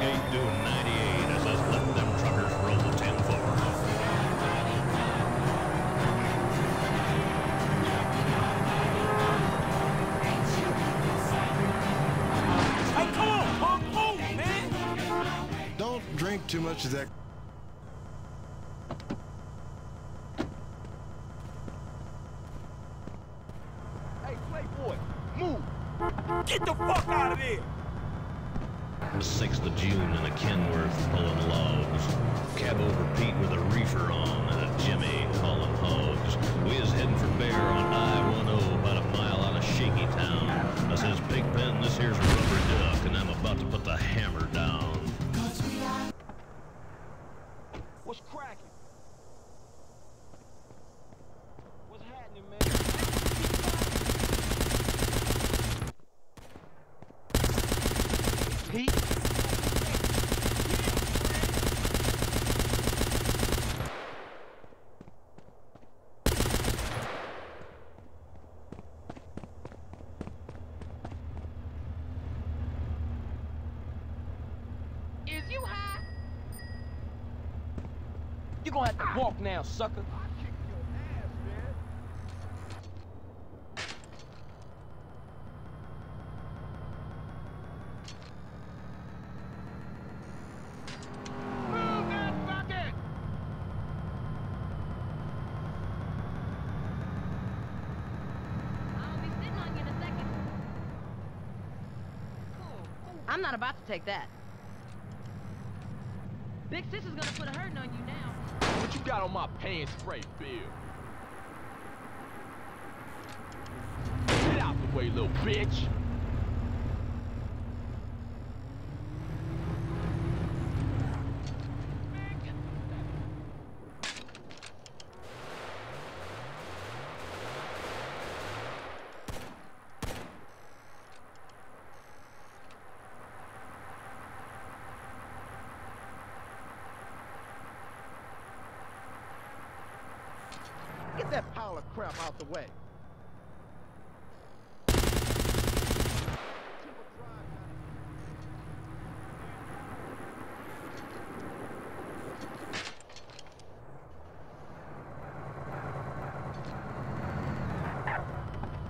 gate doing 98 as I let them truckers roll the 10. Hey, come on! Move, man! Don't drink too much of that. Hey, Playboy, move! Get the fuck out of here! The 6th of June in a Kenworth pulling logs. Cab over Pete with a reefer on and a Jimmy hauling hogs. We is heading for Bear on I-10 about a mile out of Shaky Town. I says, Pigpen, this here's a rubber duck, and I'm about to put the hammer down. What's cracking? What's happening, man? Pete? Is you high? You gonna have to walk now, sucker. Move that bucket! I'll be sitting on you in a second. I'm not about to take that. Big sis is gonna put a hurting on you now. What you got on my pants spray, Bill? Get out the way, little bitch! That pile of crap out the way.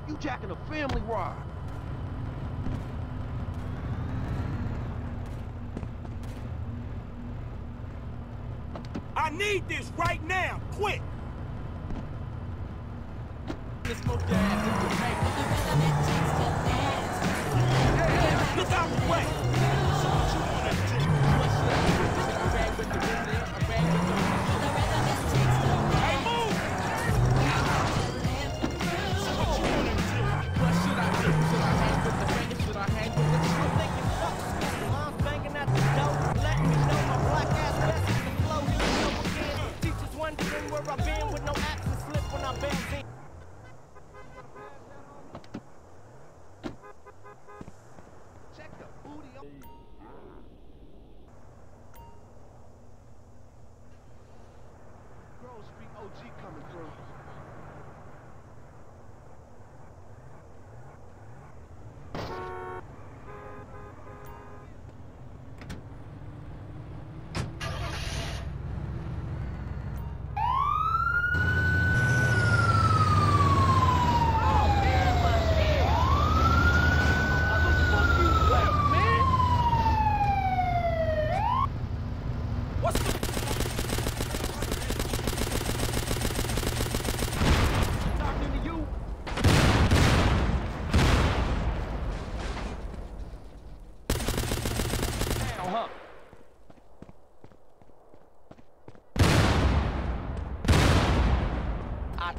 You jacking a family ride. I need this right now, quick! Let's smoke your ass into the paper. Look out the way!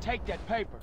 Take that paper.